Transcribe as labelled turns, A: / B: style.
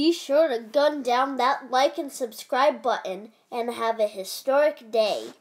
A: Be sure to gun down that like and subscribe button and have a historic day.